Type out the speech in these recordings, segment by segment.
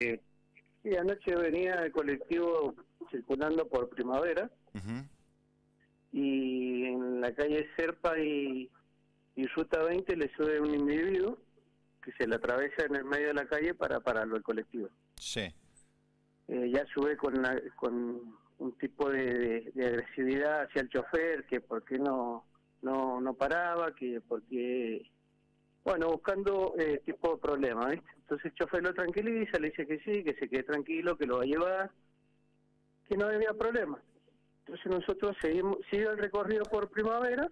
Sí, anoche venía el colectivo circulando por Primavera y en la calle Serpa y, y Ruta 20 le sube un individuo que se le atraviesa en el medio de la calle para pararlo el colectivo. Sí. Eh, ya sube con, la- con un tipo de, de- de agresividad hacia el chofer, que por qué no, no, no paraba, que porque... Bueno, buscando eh, tipo de problema, ¿viste? Entonces el chofer lo tranquiliza, le dice que sí, que se quede tranquilo, que lo va a llevar, que no había problema. Entonces nosotros seguimos, sigue el recorrido por primavera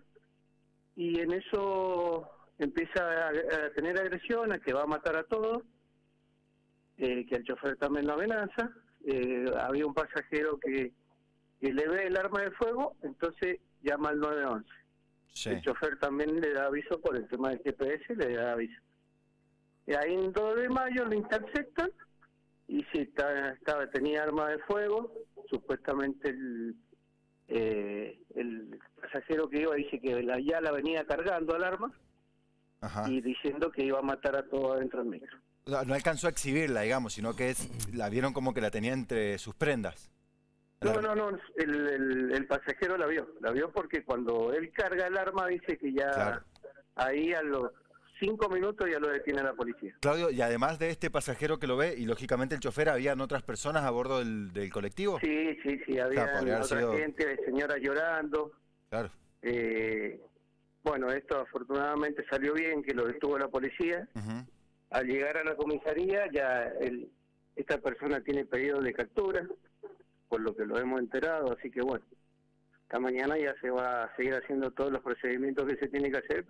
y en eso empieza a, tener agresiones, que va a matar a todos, eh, que el chofer también lo amenaza. Eh, había un pasajero que, que le ve el arma de fuego, entonces llama al 911. Sí. El chofer también le da aviso por el tema del GPS, le da aviso. Y ahí en 2 de mayo lo interceptan y si está, estaba, tenía arma de fuego, supuestamente el, eh, el pasajero que iba dice que la, ya la venía cargando al arma Ajá. y diciendo que iba a matar a todos adentro del micro. O sea, no alcanzó a exhibirla, digamos, sino que es, la vieron como que la tenía entre sus prendas. No, no, no, el, el, el pasajero la vio, la vio porque cuando él carga el arma dice que ya Claro. ahí a los cinco minutos ya lo detiene la policía. Claudio, y además de este pasajero que lo ve, y lógicamente el chofer, ¿habían otras personas a bordo del, del colectivo? Sí, sí, sí, había haber otra sido- gente, señora llorando. Claro. Eh, bueno, esto afortunadamente salió bien, que lo detuvo la policía. Al llegar a la comisaría, ya el, esta persona tiene pedido de captura, lo que lo hemos enterado, así que bueno, esta mañana ya se va a seguir haciendo todos los procedimientos que se tiene que hacer.